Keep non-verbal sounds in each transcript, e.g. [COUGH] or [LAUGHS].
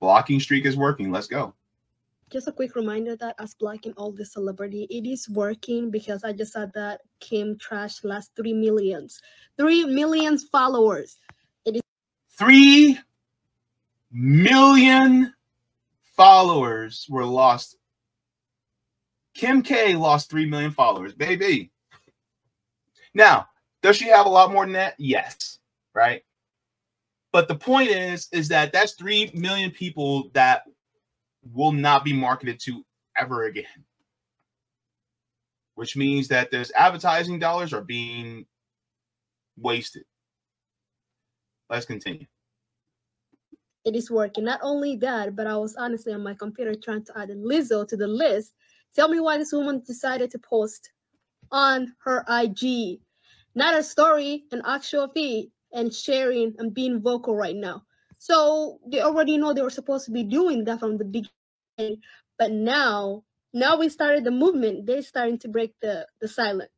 blocking streak is working. Let's go. Just a quick reminder that as blocking all the celebrity, it is working because I just said that Kim Trash last three millions, three millions followers. It is three million followers were lost. Kim K lost three million followers, baby. Now, does she have a lot more than that? Yes, right. But the point is, is that that's three million people that will not be marketed to ever again. Which means that there's advertising dollars are being wasted. Let's continue. It is working. Not only that, but I was honestly on my computer trying to add Lizzo to the list. Tell me why this woman decided to post on her IG, not a story, an actual feed, and sharing and being vocal right now. So they already know they were supposed to be doing that from the beginning, but now, now we started the movement. They're starting to break the the silence.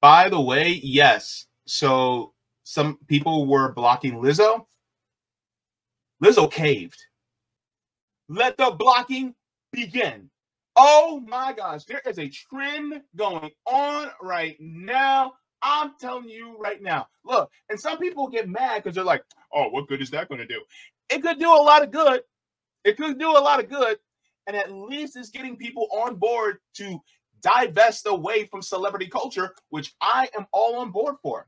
By the way, yes. So some people were blocking Lizzo. Lizzo caved. Let the blocking begin. Oh my gosh, there is a trend going on right now. I'm telling you right now. Look, and some people get mad because they're like, oh, what good is that going to do? It could do a lot of good. It could do a lot of good. And at least it's getting people on board to divest away from celebrity culture, which I am all on board for.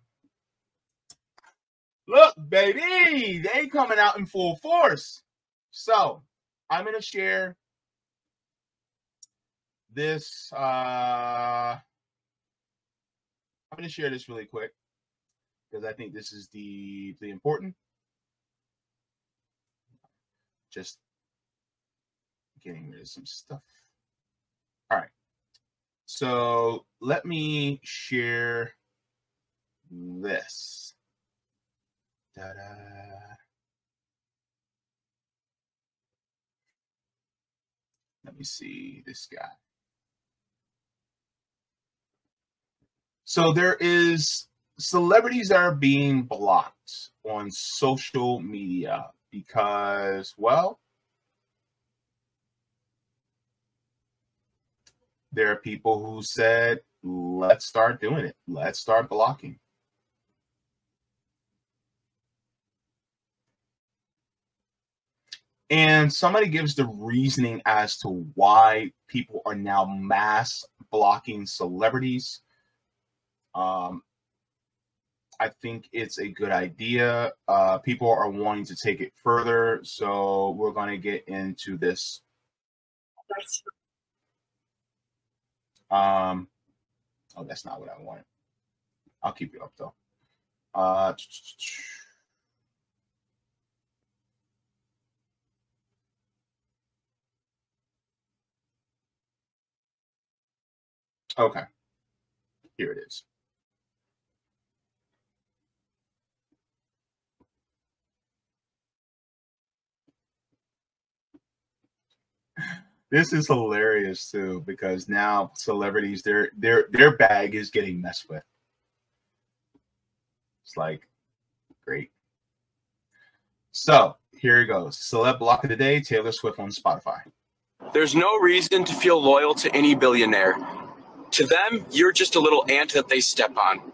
Look, baby, they coming out in full force. So I'm going to share this. Uh, I'm going to share this really quick because I think this is deeply important. Just getting rid of some stuff. All right. So let me share this. Da-da. Let me see this guy. So there is celebrities that are being blocked on social media because, well, there are people who said, let's start doing it. Let's start blocking. And somebody gives the reasoning as to why people are now mass blocking celebrities. Um, I think it's a good idea. Uh, people are wanting to take it further, so we're going to get into this. Um, oh, that's not what I wanted. I'll keep you up though. Uh, Okay. Here it is. This is hilarious too because now celebrities their their their bag is getting messed with. It's like great. So here it goes. Celeb block of the day, Taylor Swift on Spotify. There's no reason to feel loyal to any billionaire. To them, you're just a little ant that they step on.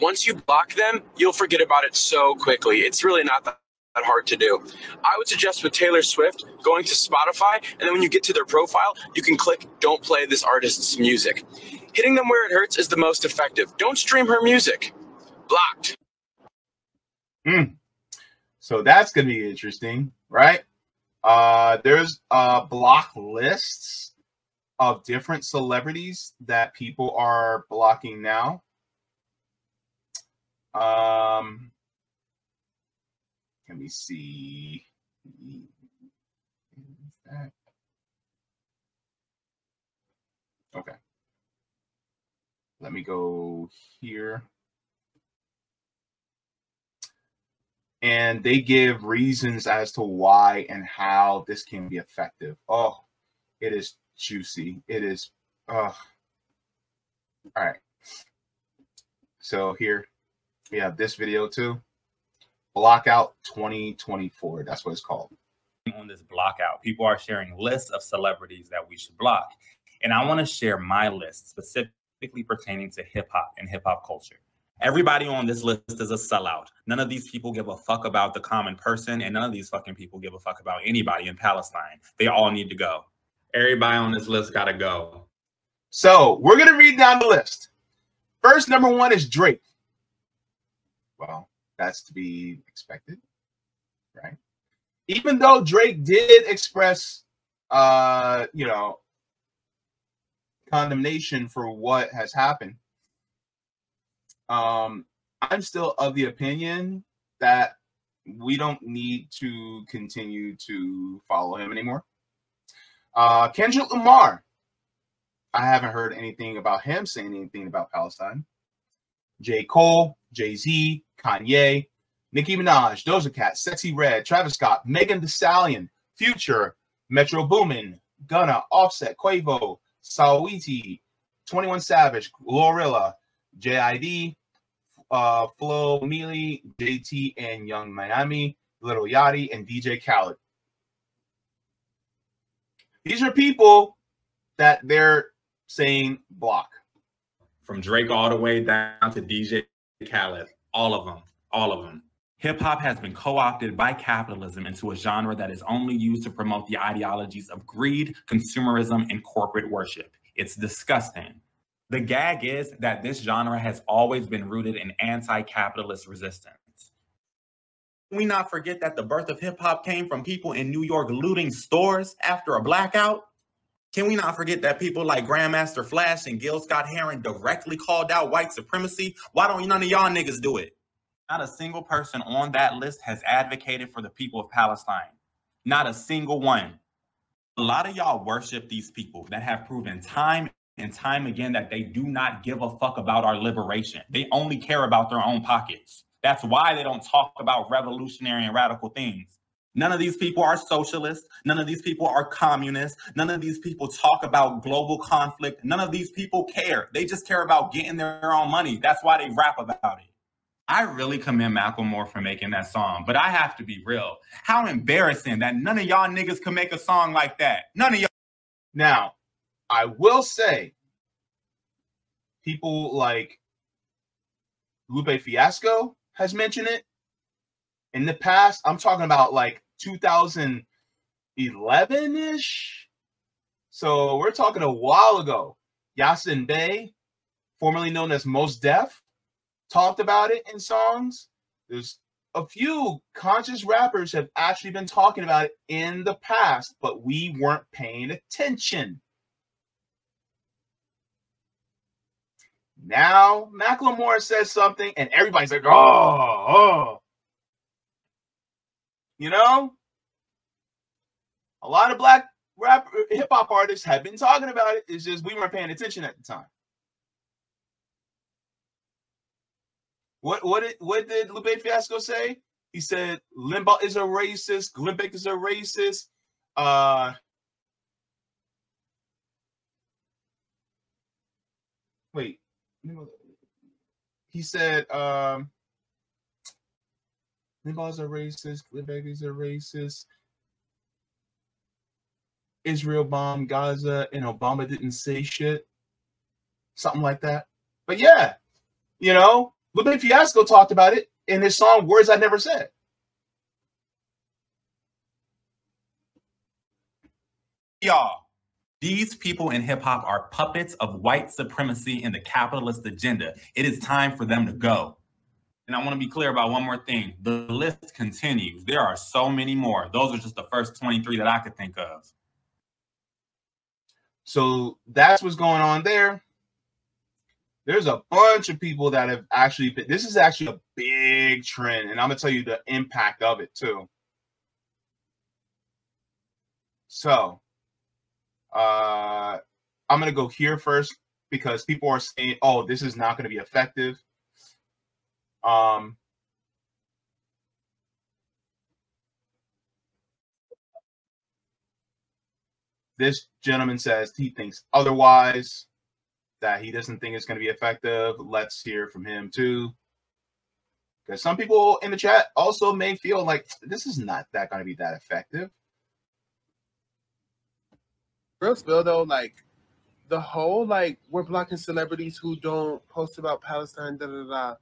Once you block them, you'll forget about it so quickly. It's really not that hard to do. I would suggest with Taylor Swift going to Spotify, and then when you get to their profile, you can click Don't Play This Artist's Music. Hitting them where it hurts is the most effective. Don't stream her music. Blocked. Hmm. So that's going to be interesting, right? Uh, there's uh, block lists of different celebrities that people are blocking now. Um, let me see. Okay. Let me go here. And they give reasons as to why and how this can be effective. Oh, it is juicy. It is. Uh, all right. So here we have this video too. Blockout 2024. That's what it's called. on this blockout. People are sharing lists of celebrities that we should block. And I want to share my list specifically pertaining to hip hop and hip hop culture. Everybody on this list is a sellout. None of these people give a fuck about the common person, and none of these fucking people give a fuck about anybody in Palestine. They all need to go. Everybody on this list got to go. So we're gonna read down the list. First, number one is Drake. Well, that's to be expected, right? Even though Drake did express, uh, you know, condemnation for what has happened, um, I'm still of the opinion that we don't need to continue to follow him anymore. Uh, Kendrick Lamar. I haven't heard anything about him saying anything about Palestine. J. Cole, Jay Z, Kanye, Nicki Minaj, Doja Cat, Sexyy Red, Travis Scott, Megan Thee Stallion, Future, Metro Boomin, Gunna, Offset, Quavo, Saweetie, 21 Savage, Glorilla, JID, uh, Flo Milli, JT, and Yung Miami, Lil Yachty, and DJ Khaled. These are people that they're saying block. From Drake all the way down to DJ Khaled, all of them, all of them. Hip hop has been co opted by capitalism into a genre that is only used to promote the ideologies of greed, consumerism, and corporate worship. It's disgusting. The gag is that this genre has always been rooted in anti capitalist resistance. We not forget that the birth of hip hop came from people in New York looting stores after a blackout. Can we not forget that people like Grandmaster Flash and Gil Scott Heron directly called out white supremacy? Why don't none of y'all niggas do it? Not a single person on that list has advocated for the people of Palestine. Not a single one. A lot of y'all worship these people that have proven time and time again that they do not give a fuck about our liberation. They only care about their own pockets. That's why they don't talk about revolutionary and radical things. None of these people are socialists. None of these people are communists. None of these people talk about global conflict. None of these people care. They just care about getting their own money. That's why they rap about it. I really commend Macklemore for making that song, but I have to be real. How embarrassing that none of y'all niggas can make a song like that. None of y'all. Now, I will say, people like Lupe Fiasco has mentioned it in the past. I'm talking about like 2011 ish. So we're talking a while ago. Yasin Bey, formerly known as Mos Def, talked about it in songs. There's a few conscious rappers have actually been talking about it in the past, but we weren't paying attention. Now Macklemore says something, and everybody's like, "Oh, oh." You know, a lot of black rap hip hop artists have been talking about it. It's just we weren't paying attention at the time. What what did what did Lupe Fiasco say? He said Limbaugh is a racist, Glenn Beck is a racist. Uh wait, he said um Limbaugh's a racist, is a racist. Israel bombed Gaza and Obama didn't say shit. Something like that. But yeah, you know, Lupe Fiasco talked about it in his song Words I Never Said. Y'all, these people in hip hop are puppets of white supremacy and the capitalist agenda. It is time for them to go. And I want to be clear about one more thing. The list continues. There are so many more. Those are just the first 23 that I could think of. So that's what's going on there there's a bunch of people that have actually this is actually a big trend and i'm gonna tell you the impact of it too so uh i'm gonna go here first because people are saying oh this is not going to be effective um this gentleman says he thinks otherwise that he doesn't think it's going to be effective. Let's hear from him too. Because some people in the chat also may feel like this is not that going to be that effective. real spill though, like the whole like we're blocking celebrities who don't post about Palestine, da da da.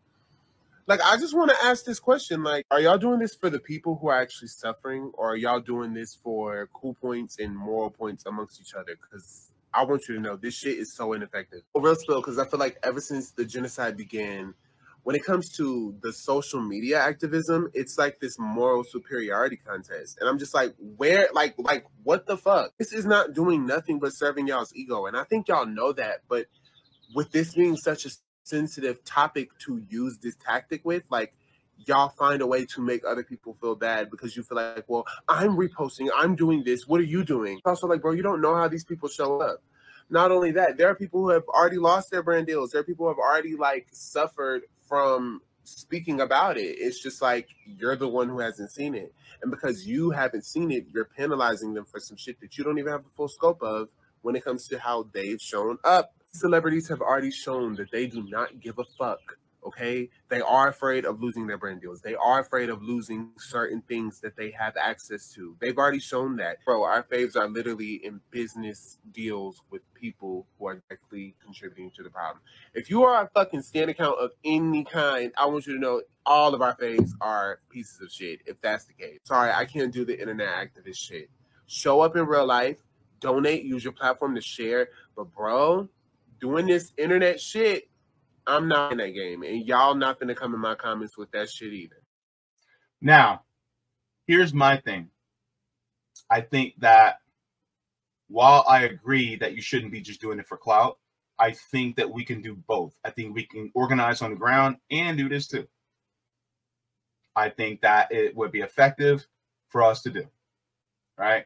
Like, I just want to ask this question: like, are y'all doing this for the people who are actually suffering, or are y'all doing this for cool points and moral points amongst each other? Because I want you to know this shit is so ineffective. real spill, because I feel like ever since the genocide began, when it comes to the social media activism, it's like this moral superiority contest. And I'm just like, where, like, like, what the fuck? This is not doing nothing but serving y'all's ego. And I think y'all know that. But with this being such a sensitive topic to use this tactic with, like, y'all find a way to make other people feel bad because you feel like, well, I'm reposting, I'm doing this. What are you doing? Also, like, bro, you don't know how these people show up. Not only that, there are people who have already lost their brand deals. There are people who have already like suffered from speaking about it. It's just like you're the one who hasn't seen it. And because you haven't seen it, you're penalizing them for some shit that you don't even have the full scope of when it comes to how they've shown up. Celebrities have already shown that they do not give a fuck Okay. They are afraid of losing their brand deals. They are afraid of losing certain things that they have access to. They've already shown that. Bro, our faves are literally in business deals with people who are directly contributing to the problem. If you are a fucking stand account of any kind, I want you to know all of our faves are pieces of shit, if that's the case. Sorry, I can't do the internet activist shit. Show up in real life, donate, use your platform to share. But bro, doing this internet shit I'm not in that game, and y'all not gonna come in my comments with that shit either. Now, here's my thing. I think that while I agree that you shouldn't be just doing it for clout, I think that we can do both. I think we can organize on the ground and do this too. I think that it would be effective for us to do. Right.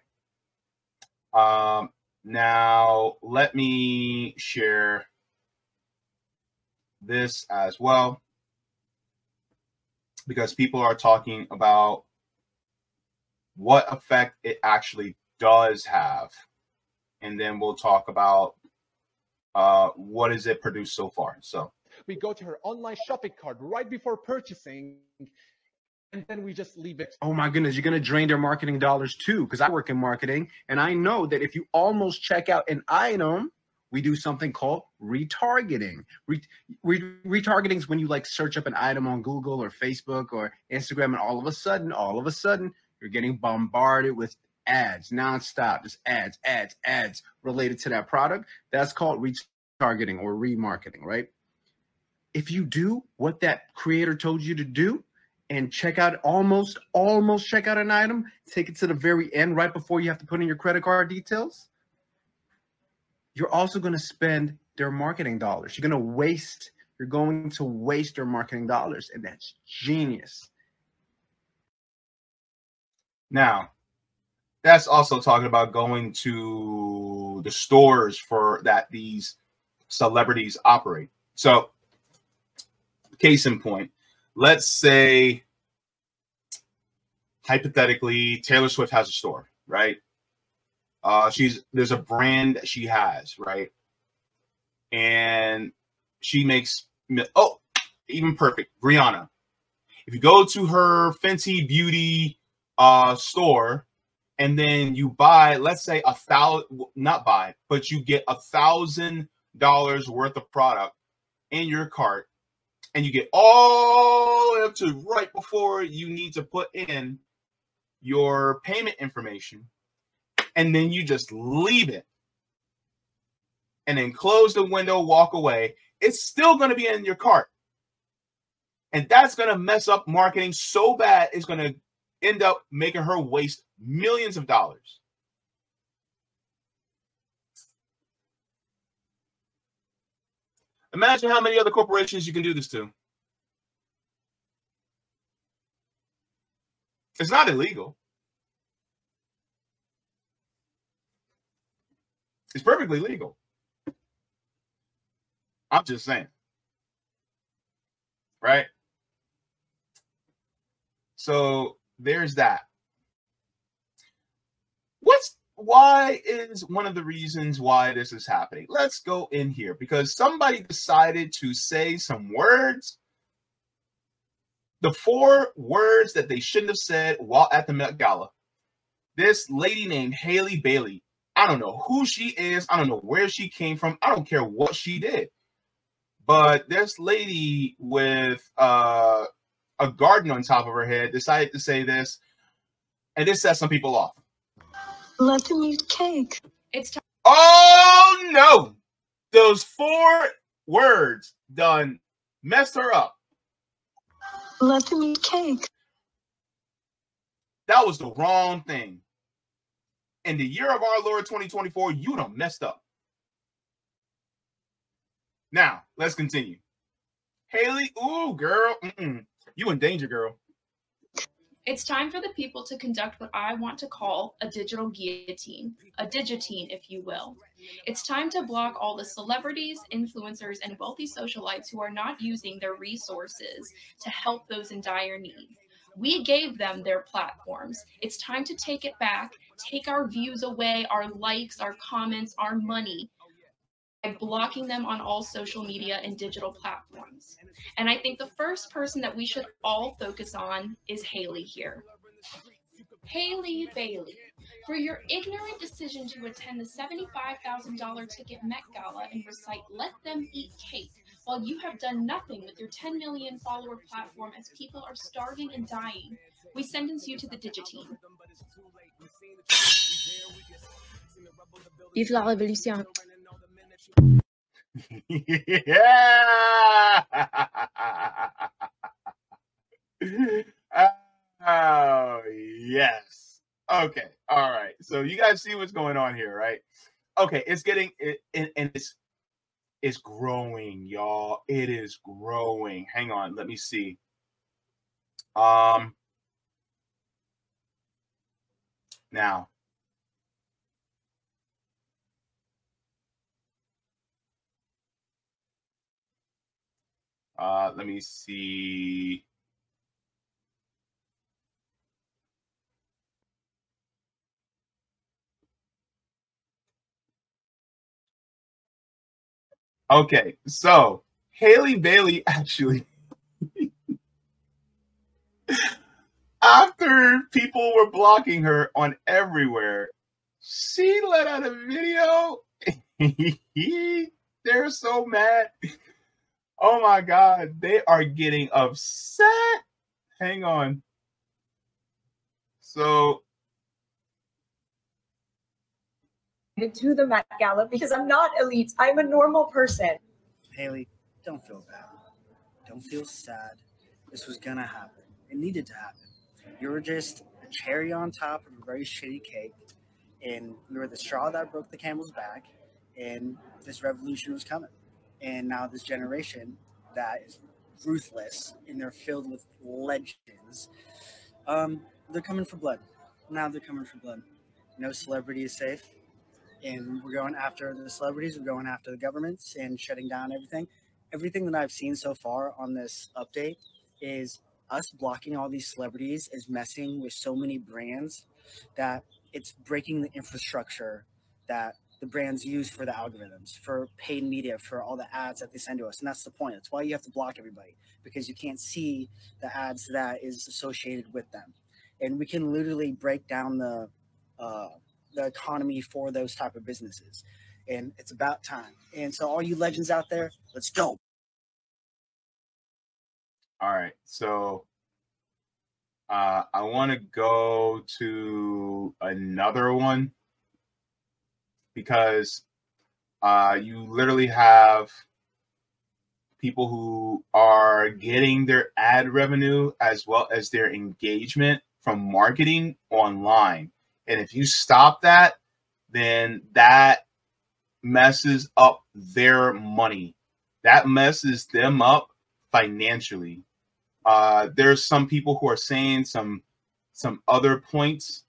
Um, now, let me share this as well because people are talking about what effect it actually does have. And then we'll talk about uh, what is it produced so far. So we go to her online shopping cart right before purchasing and then we just leave it. Oh my goodness, you're going to drain their marketing dollars too. Because I work in marketing and I know that if you almost check out an item, we do something called retargeting. Re- re- retargeting is when you like search up an item on Google or Facebook or Instagram, and all of a sudden, all of a sudden, you're getting bombarded with ads nonstop, just ads, ads, ads related to that product. That's called retargeting or remarketing, right? If you do what that creator told you to do, and check out almost almost check out an item take it to the very end right before you have to put in your credit card details you're also going to spend their marketing dollars. You're going to waste, you're going to waste their marketing dollars. And that's genius. Now, that's also talking about going to the stores for that these celebrities operate. So, case in point, let's say hypothetically Taylor Swift has a store, right? Uh, she's there's a brand that she has, right? And she makes oh, even perfect. Rihanna. If you go to her Fenty Beauty uh store and then you buy, let's say a thousand, not buy, but you get a thousand dollars worth of product in your cart, and you get all the way up to right before you need to put in your payment information and then you just leave it and then close the window, walk away, it's still going to be in your cart. And that's going to mess up marketing so bad, it's going to end up making her waste millions of dollars. Imagine how many other corporations you can do this to. It's not illegal. It's perfectly legal. I'm just saying. Right? So there's that. Why is one of the reasons why this is happening? Let's go in here because somebody decided to say some words. The four words that they shouldn't have said while at the Met Gala. This lady named Haley Bailey I I don't know who she is. I don't know where she came from. I don't care what she did. But this lady with uh, a garden on top of her head decided to say this, and this set some people off. Let them eat cake. It's time. Oh no! Those four words done messed her up. Let them eat cake. That was the wrong thing. In the year of our Lord 2024, you done messed up. Now, let's continue. Haley, ooh, girl, mm-mm. you in danger, girl. It's time for the people to conduct what I want to call a digital guillotine, a digitine, if you will. It's time to block all the celebrities, influencers, and wealthy socialites who are not using their resources to help those in dire need. We gave them their platforms. It's time to take it back, take our views away, our likes, our comments, our money, by blocking them on all social media and digital platforms. And I think the first person that we should all focus on is Haley here. Haley Bailey, for your ignorant decision to attend the $75,000 ticket Met Gala and recite Let Them Eat Cake while you have done nothing with your 10 million follower platform as people are starving and dying, we sentence you to the digitine. Vive la révolution. Yeah. [LAUGHS] oh, yes. Okay. All right. So you guys see what's going on here, right? Okay, it's getting it, and, and it's it's growing, y'all. It is growing. Hang on, let me see. Um now Uh, let me see. Okay, so Haley Bailey actually, [LAUGHS] after people were blocking her on everywhere, she let out a video. [LAUGHS] They're so mad. Oh my God, they are getting upset. Hang on. So to the Met Gala because I'm not elite. I'm a normal person. Haley, don't feel bad. Don't feel sad. This was gonna happen. It needed to happen. You were just a cherry on top of a very shitty cake, and you were the straw that broke the camel's back, and this revolution was coming. And now this generation that is ruthless and they're filled with legends, um, they're coming for blood. Now they're coming for blood. No celebrity is safe and we're going after the celebrities, we're going after the governments and shutting down everything. Everything that I've seen so far on this update is us blocking all these celebrities is messing with so many brands that it's breaking the infrastructure that the brands use for the algorithms, for paid media, for all the ads that they send to us. And that's the point. That's why you have to block everybody because you can't see the ads that is associated with them. And we can literally break down the uh, the economy for those type of businesses. And it's about time. And so all you legends out there, let's go. All right. So uh, I want to go to another one because uh, you literally have people who are getting their ad revenue as well as their engagement from marketing online. And if you stop that, then that messes up their money. That messes them up financially. Uh, there's some people who are saying some some other points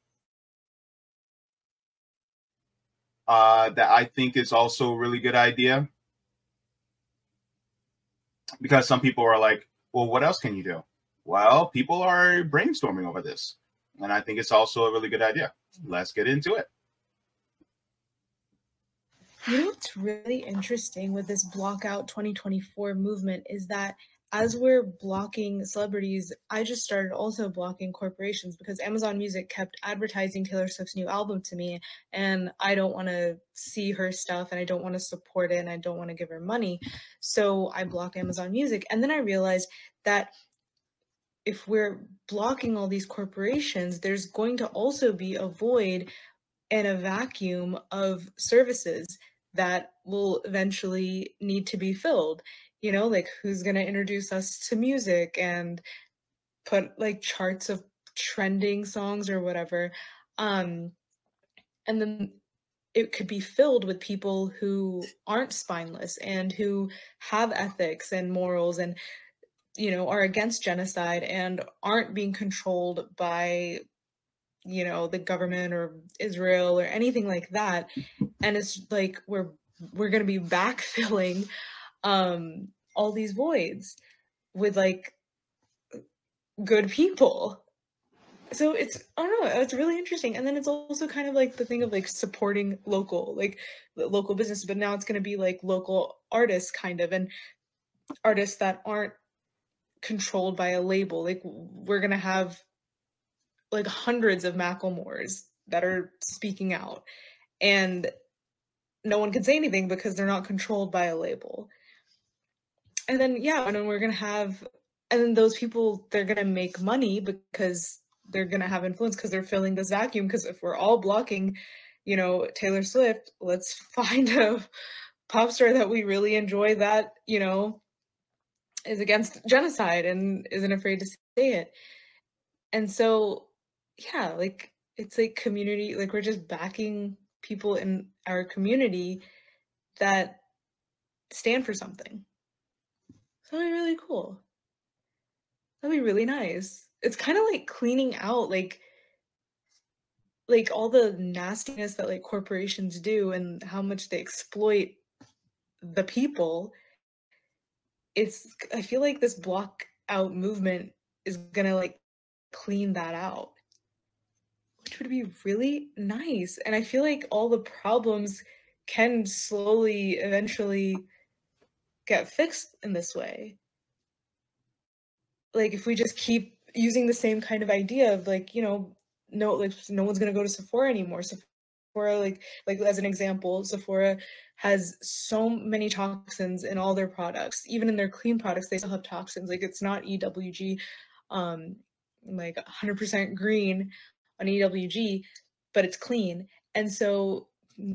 uh, that I think is also a really good idea. Because some people are like, well, what else can you do? Well, people are brainstorming over this. And I think it's also a really good idea. Let's get into it. You know what's really interesting with this Blockout 2024 movement is that as we're blocking celebrities, I just started also blocking corporations because Amazon Music kept advertising Taylor Swift's new album to me, and I don't want to see her stuff and I don't want to support it and I don't want to give her money. So I block Amazon Music. And then I realized that if we're blocking all these corporations, there's going to also be a void and a vacuum of services that will eventually need to be filled you know like who's going to introduce us to music and put like charts of trending songs or whatever um and then it could be filled with people who aren't spineless and who have ethics and morals and you know are against genocide and aren't being controlled by you know the government or Israel or anything like that. And it's like we're we're going to be backfilling um all these voids with like good people. So it's i don't know it's really interesting. And then it's also kind of like the thing of like supporting local like local business but now it's going to be like local artists kind of and artists that aren't controlled by a label. Like we're going to have like hundreds of macklemores that are speaking out. And no one can say anything because they're not controlled by a label and then yeah and then we're gonna have and then those people they're gonna make money because they're gonna have influence because they're filling this vacuum because if we're all blocking you know taylor swift let's [LAUGHS] find a pop star that we really enjoy that you know is against genocide and isn't afraid to say it. And so yeah like it's like community like we're just backing people in our community that stand for something That'd be really cool. That'd be really nice. It's kind of like cleaning out like like all the nastiness that like corporations do and how much they exploit the people. It's I feel like this block out movement is gonna like clean that out. Which would be really nice. And I feel like all the problems can slowly eventually get fixed in this way. Like if we just keep using the same kind of idea of like, you know, no like no one's gonna go to Sephora anymore. Sephora, like like as an example, Sephora has so many toxins in all their products. Even in their clean products, they still have toxins. Like it's not EWG um like 100% green on EWG, but it's clean. And so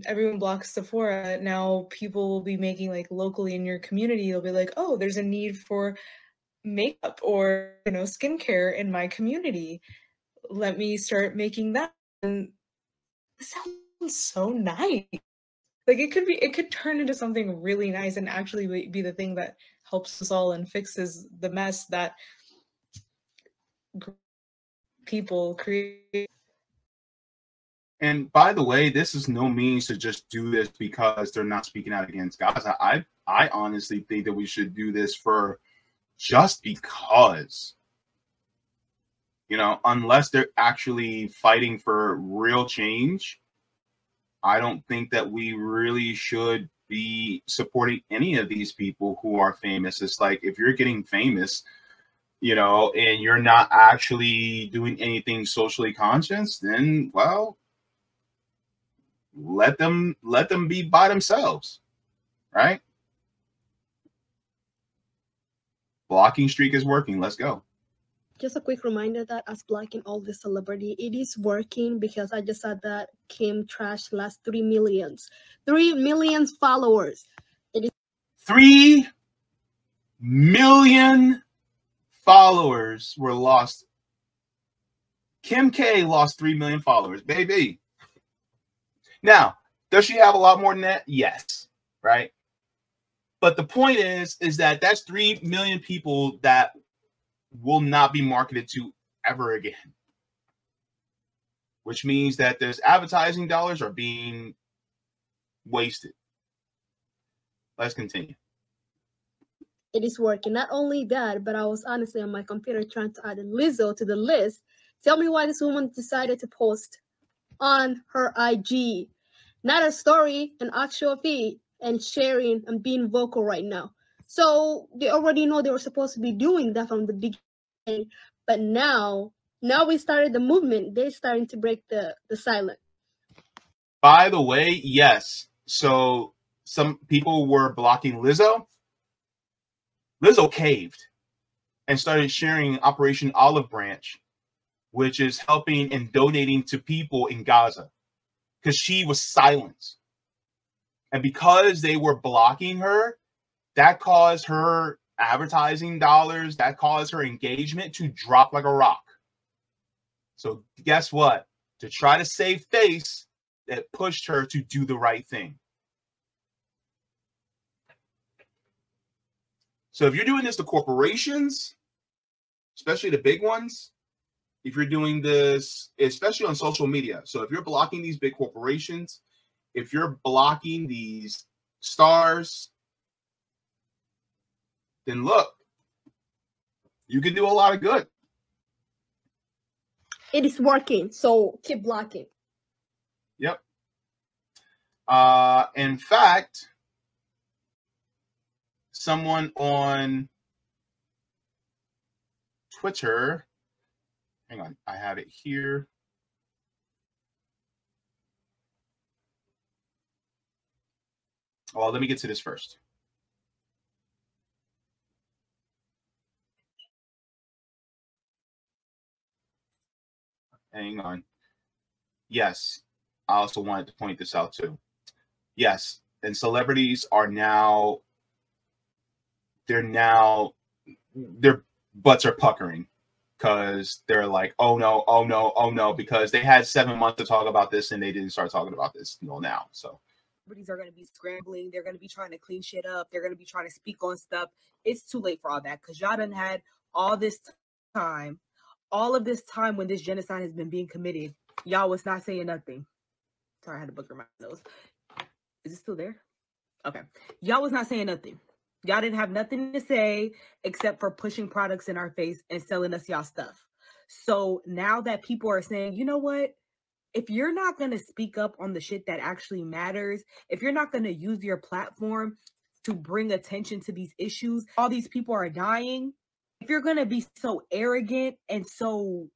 everyone blocks Sephora, now people will be making like locally in your community, they'll be like, oh, there's a need for makeup or you know skincare in my community. Let me start making that. And sounds so nice. Like it could be, it could turn into something really nice and actually be the thing that helps us all and fixes the mess that people create and by the way, this is no means to just do this because they're not speaking out against Gaza. I I honestly think that we should do this for just because. You know, unless they're actually fighting for real change, I don't think that we really should be supporting any of these people who are famous. It's like if you're getting famous, you know, and you're not actually doing anything socially conscious, then well, let them let them be by themselves, right? Blocking streak is working. Let's go. Just a quick reminder that us blocking all the celebrity, it is working because I just said that Kim Trash last three millions, three million followers. It is three million followers were lost. Kim K lost three million followers, baby. Now, does she have a lot more than that? Yes, right. But the point is, is that that's three million people that will not be marketed to ever again. Which means that those advertising dollars are being wasted. Let's continue. It is working. Not only that, but I was honestly on my computer trying to add Lizzo to the list. Tell me why this woman decided to post on her IG. Not a story, an actual feed, and sharing and being vocal right now. So they already know they were supposed to be doing that from the beginning. But now, now we started the movement. They're starting to break the the silence. By the way, yes. So some people were blocking Lizzo. Lizzo caved and started sharing Operation Olive Branch, which is helping and donating to people in Gaza because she was silent. And because they were blocking her, that caused her advertising dollars, that caused her engagement to drop like a rock. So, guess what? To try to save face, that pushed her to do the right thing. So, if you're doing this to corporations, especially the big ones, if you're doing this, especially on social media. So, if you're blocking these big corporations, if you're blocking these stars, then look, you can do a lot of good. It is working. So keep blocking. Yep. Uh, in fact, someone on Twitter, hang on, I have it here. Well, let me get to this first. Hang on. Yes, I also wanted to point this out too. Yes, and celebrities are now they're now their butts are puckering because they're like, oh no, oh no, oh no, because they had seven months to talk about this and they didn't start talking about this until now. So celebrities are going to be scrambling. They're going to be trying to clean shit up. They're going to be trying to speak on stuff. It's too late for all that because y'all done had all this time, all of this time when this genocide has been being committed. Y'all was not saying nothing. Sorry, I had to booger my nose. Is it still there? Okay. Y'all was not saying nothing. Y'all didn't have nothing to say except for pushing products in our face and selling us y'all stuff. So now that people are saying, you know what? if you're not going to speak up on the shit that actually matters, if you're not going to use your platform to bring attention to these issues, all these people are dying. If you're going to be so arrogant and so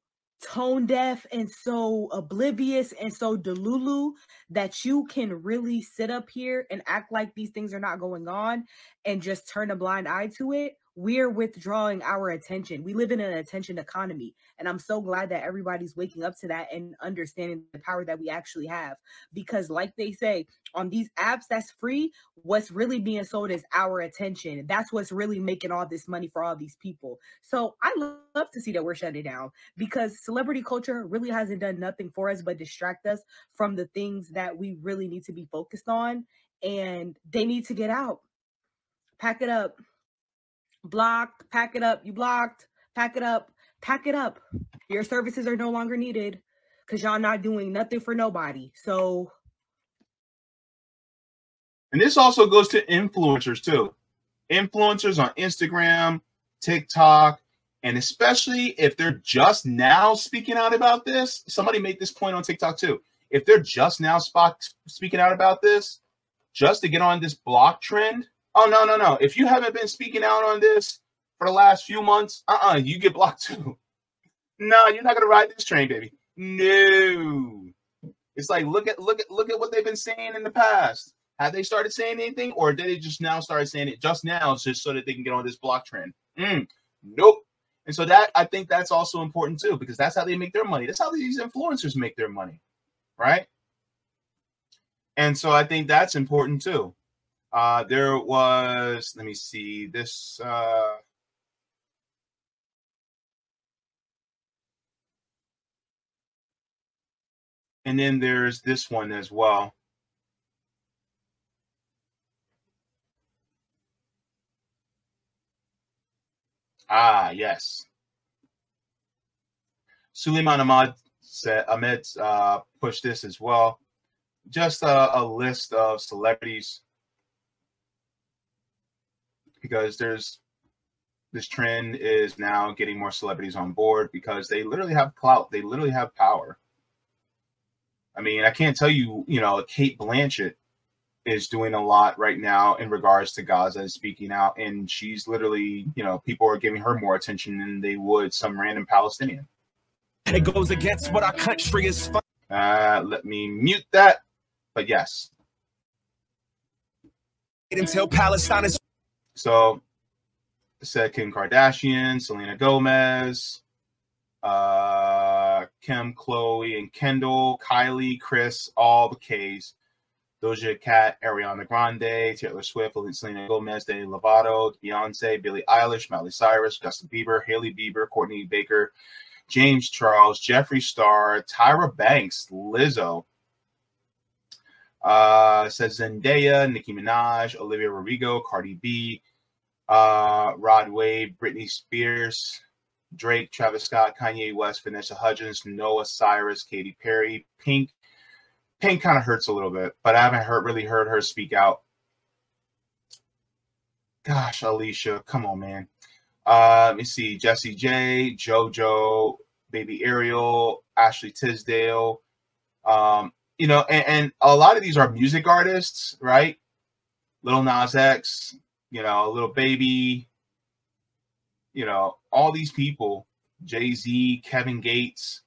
tone deaf and so oblivious and so delulu that you can really sit up here and act like these things are not going on and just turn a blind eye to it we're withdrawing our attention. We live in an attention economy. And I'm so glad that everybody's waking up to that and understanding the power that we actually have. Because, like they say, on these apps that's free, what's really being sold is our attention. That's what's really making all this money for all these people. So I love to see that we're shutting down because celebrity culture really hasn't done nothing for us but distract us from the things that we really need to be focused on. And they need to get out. Pack it up blocked, pack it up, you blocked, pack it up, pack it up. Your services are no longer needed because y'all not doing nothing for nobody. So and this also goes to influencers too. Influencers on Instagram, TikTok, and especially if they're just now speaking out about this. Somebody made this point on TikTok too. If they're just now spot, speaking out about this, just to get on this block trend, Oh no, no, no. If you haven't been speaking out on this for the last few months, uh-uh, you get blocked too. [LAUGHS] no, you're not gonna ride this train, baby. No. It's like look at look at look at what they've been saying in the past. Have they started saying anything, or did they just now start saying it just now, just so that they can get on this block trend? Mm, nope. And so that I think that's also important too, because that's how they make their money. That's how these influencers make their money, right? And so I think that's important too. Uh, there was, let me see, this. Uh, and then there's this one as well. Ah, yes. Suleiman Ahmad said Ahmed uh, pushed this as well. Just a, a list of celebrities because there's this trend is now getting more celebrities on board because they literally have clout. They literally have power. I mean, I can't tell you, you know, Cate Blanchett is doing a lot right now in regards to Gaza and speaking out. And she's literally, you know, people are giving her more attention than they would some random Palestinian. It goes against what our country is. Uh, let me mute that. But yes. Until Palestine is. So, said Kim Kardashian, Selena Gomez, uh, Kim, Khloe, and Kendall, Kylie, Kris, all the K's. Doja Cat, Ariana Grande, Taylor Swift, Selena Gomez, Demi Lovato, Beyonce, Billie Eilish, Miley Cyrus, Justin Bieber, Hailey Bieber, Courtney Baker, James Charles, Jeffree Star, Tyra Banks, Lizzo, uh, says Zendaya, Nicki Minaj, Olivia Rodrigo, Cardi B, uh, Rod Wave, Britney Spears, Drake, Travis Scott, Kanye West, Vanessa Hudgens, Noah Cyrus, Katy Perry, Pink. Pink kind of hurts a little bit, but I haven't heard really heard her speak out. Gosh, Alicia, come on, man. Uh, let me see. Jessie J, JoJo, Baby Ariel, Ashley Tisdale. Um, you know, and, and a lot of these are music artists, right? Lil Nas X, you know, Lil Baby, you know, all these people, Jay Z, Kevin Gates,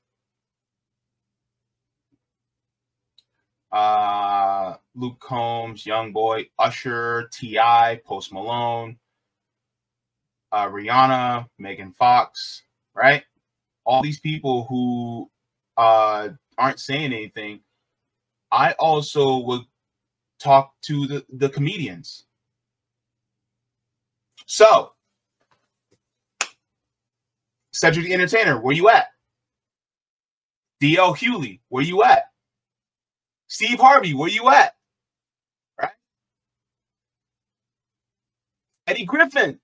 uh, Luke Combs, Young Boy, Usher, T.I., Post Malone, uh, Rihanna, Megan Fox, right? All these people who uh, aren't saying anything. I also would talk to the, the comedians. So, Cedric the Entertainer, where you at? DL Hughley, where you at? Steve Harvey, where you at? Right? Eddie Griffin.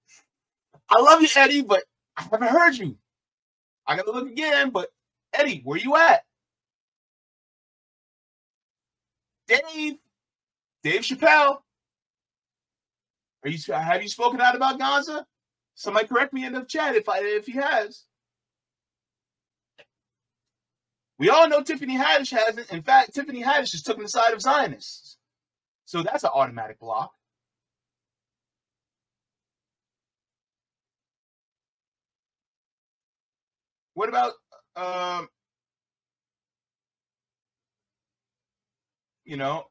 I love you, Eddie, but I haven't heard you. I gotta look again, but Eddie, where you at? Dave, Dave Chappelle. Are you have you spoken out about Gaza? Somebody correct me in the chat if I if he has. We all know Tiffany Haddish hasn't. In fact, Tiffany Haddish just took the side of Zionists. So that's an automatic block. What about um you know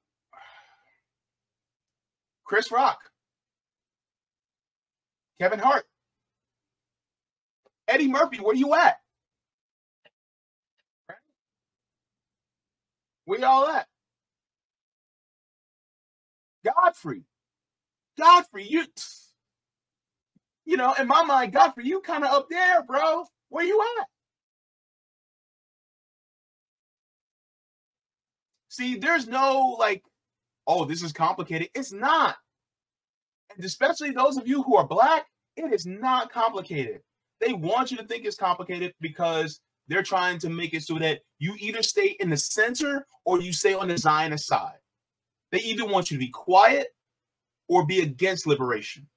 Chris Rock, Kevin Hart, Eddie Murphy, where you at? Where y'all at? Godfrey. Godfrey, you you know, in my mind, Godfrey, you kind of up there, bro. Where you at? See, there's no like, oh, this is complicated. It's not. And especially those of you who are black, it is not complicated. They want you to think it's complicated because they're trying to make it so that you either stay in the center or you stay on the Zionist side. They either want you to be quiet or be against liberation.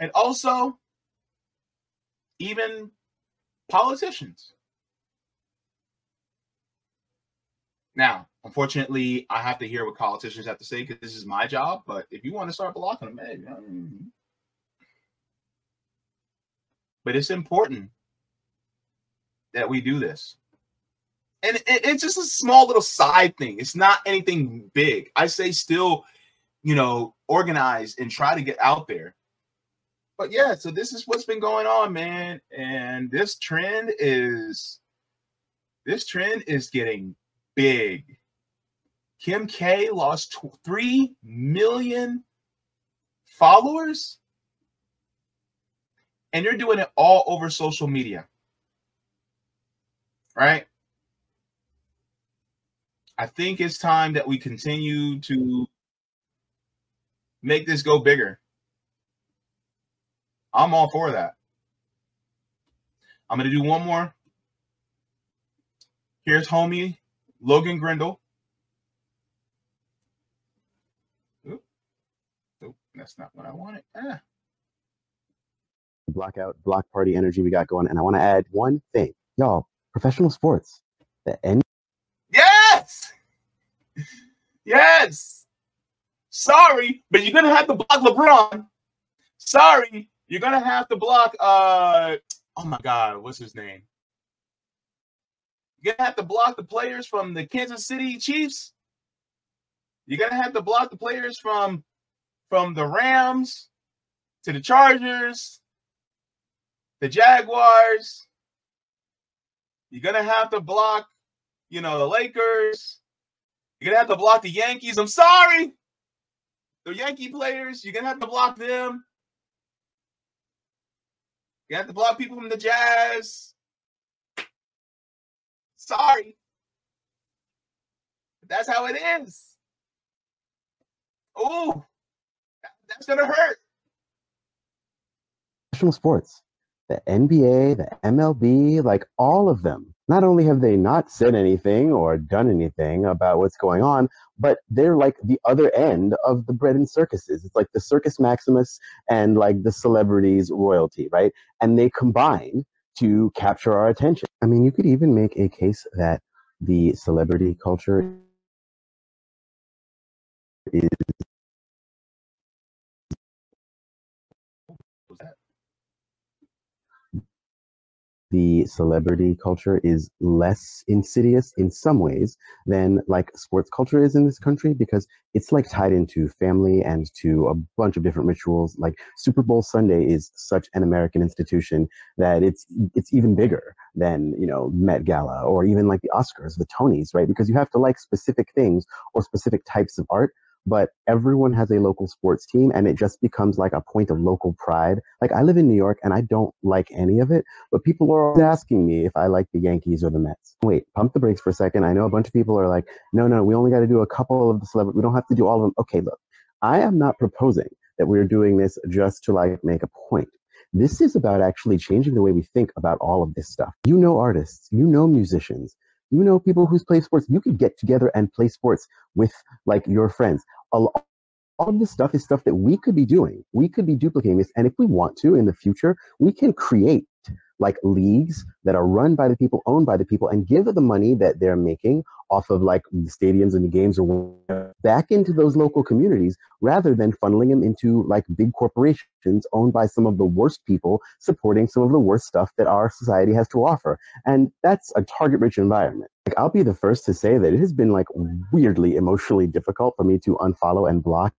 And also, even politicians. Now, unfortunately, I have to hear what politicians have to say because this is my job. But if you want to start blocking them, hey, but it's important that we do this. And it, it's just a small little side thing. It's not anything big. I say still, you know, organize and try to get out there. But yeah, so this is what's been going on, man. And this trend is this trend is getting big. Kim K lost 3 million followers and you're doing it all over social media. Right? I think it's time that we continue to make this go bigger. I'm all for that. I'm going to do one more. Here's homie Logan Grindle. Oop. Oop, that's not what I wanted. Ah blackout, block party energy we got going. And I want to add one thing, y'all. Professional sports, the N. Yes, Yes. Sorry, but you're gonna have to block LeBron. Sorry, you're gonna have to block uh oh my god, what's his name? You're gonna have to block the players from the Kansas City Chiefs. You're gonna have to block the players from from the Rams to the Chargers, the Jaguars. You're gonna have to block, you know, the Lakers. You're gonna have to block the Yankees. I'm sorry. The Yankee players, you're gonna have to block them. You have to block people from the Jazz. Sorry. That's how it is. Oh, that's gonna hurt. professional sports, the NBA, the MLB, like all of them. Not only have they not said anything or done anything about what's going on, but they're like the other end of the bread and circuses. It's like the Circus Maximus and like the celebrities royalty, right? And they combine to capture our attention. I mean, you could even make a case that the celebrity culture is the celebrity culture is less insidious in some ways than like sports culture is in this country because it's like tied into family and to a bunch of different rituals. Like super bowl sunday is such an american institution that it's it's even bigger than you know met gala or even like the oscars the tonys right? Because you have to like specific things or specific types of art but everyone has a local sports team and it just becomes like a point of local pride. Like I live in New York and I don't like any of it, but people are always asking me if I like the Yankees or the Mets. Wait, pump the brakes for a second. I know a bunch of people are like, no, no, we only got to do a couple of the celebrities. We don't have to do all of them. Okay, look, I am not proposing that we're doing this just to like make a point. This is about actually changing the way we think about all of this stuff. You know artists, you know musicians, you know people who play sports. You could get together and play sports with like your friends. All all of this stuff is stuff that we could be doing. We could be duplicating this. And if we want to in the future, we can create like leagues that are run by the people, owned by the people, and give the money that they're making off of like the stadiums and the games or back into those local communities rather than funneling them into like big corporations owned by some of the worst people supporting some of the worst stuff that our society has to offer. And that's a target rich environment. Like I'll be the first to say that it has been like weirdly emotionally difficult for me to unfollow and block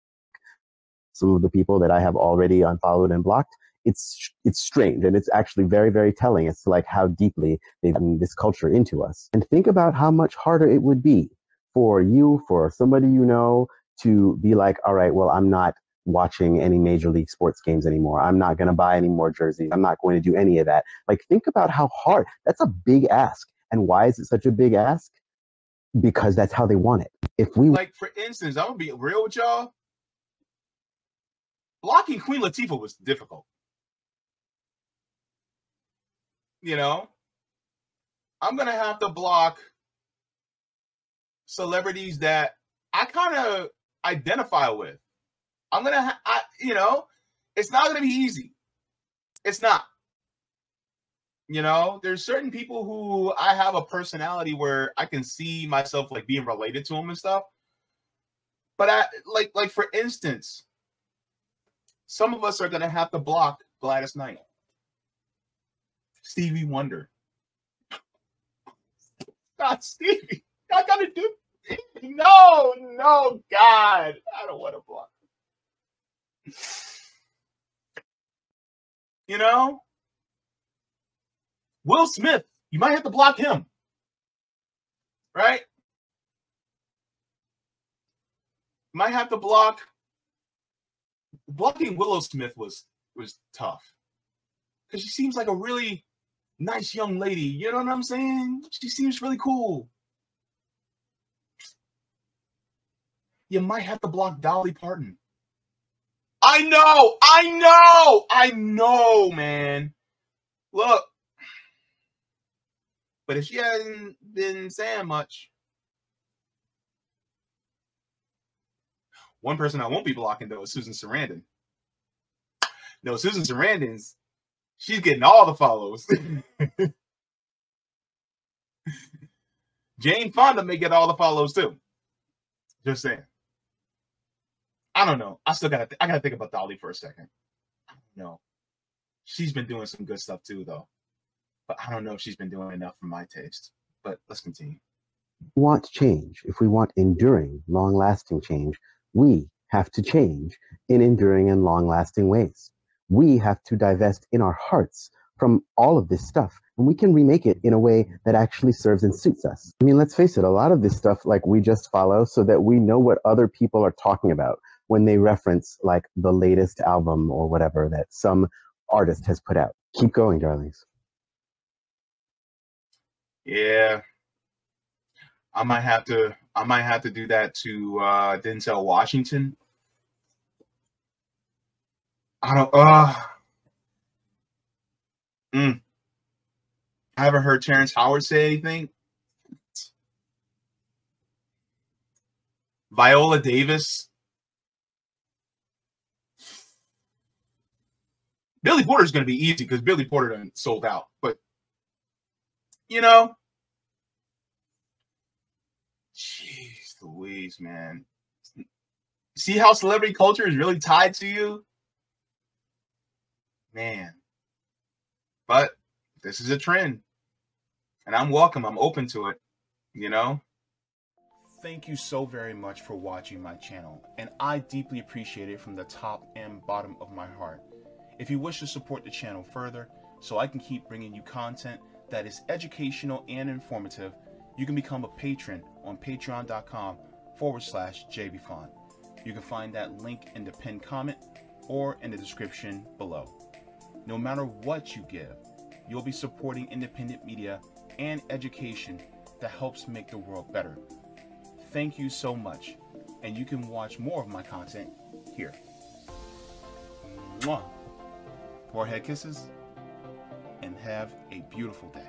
some of the people that I have already unfollowed and blocked, it's it's strange and it's actually very very telling to like how deeply they've gotten this culture into us. And think about how much harder it would be for you, for somebody you know, to be like, all right, well, I'm not watching any major league sports games anymore. I'm not going to buy any more jerseys. I'm not going to do any of that. Like, think about how hard that's a big ask. And why is it such a big ask? Because that's how they want it. If we Like for instance, I'm gonna be real with y'all. Blocking Queen Latifah was difficult. You know, I'm gonna have to block celebrities that I kind of identify with. I'm gonna, ha- I, you know, it's not gonna be easy. It's not. You know, there's certain people who I have a personality where I can see myself like being related to them and stuff. But I like, like for instance, some of us are gonna have to block Gladys Knight, Stevie Wonder. God, Stevie, I gotta do. No, no, God, I don't want to block. You know, Will Smith, you might have to block him, right? Might have to block. Blocking Willow Smith was was tough because she seems like a really nice young lady. You know what I'm saying? She seems really cool. You might have to block Dolly Parton. I know, I know, I know, man. Look, but if she hasn't been saying much, one person I won't be blocking though is Susan Sarandon. No, Susan Sarandon's she's getting all the follows. [LAUGHS] Jane Fonda may get all the follows too. Just saying. I don't know. I still gotta. Th- I gotta think about Dolly for a second. No. She's been doing some good stuff too, though. But I don't know if she's been doing enough for my taste. But let's continue. we want change, if we want enduring, long lasting change, we have to change in enduring and long lasting ways. We have to divest in our hearts from all of this stuff and we can remake it in a way that actually serves and suits us. I mean, let's face it, a lot of this stuff, like we just follow so that we know what other people are talking about when they reference like the latest album or whatever that some artist has put out. Keep going, darlings. Yeah. I might have to I might have to do that to uh Denzel Washington. I don't uh mm. I haven't heard Terrence Howard say anything. Viola Davis. Billy Porter's going to be easy because Billy Porter done sold out. But you know, man. See how celebrity culture is really tied to you, man. But this is a trend, and I'm welcome. I'm open to it. You know. Thank you so very much for watching my channel, and I deeply appreciate it from the top and bottom of my heart. If you wish to support the channel further, so I can keep bringing you content that is educational and informative, you can become a patron on patreon.com forward slash Jaybefaunt. You can find that link in the pinned comment or in the description below. No matter what you give, you'll be supporting independent media and education that helps make the world better. Thank you so much, and you can watch more of my content here. Mwah. Forehead kisses, and have a beautiful day.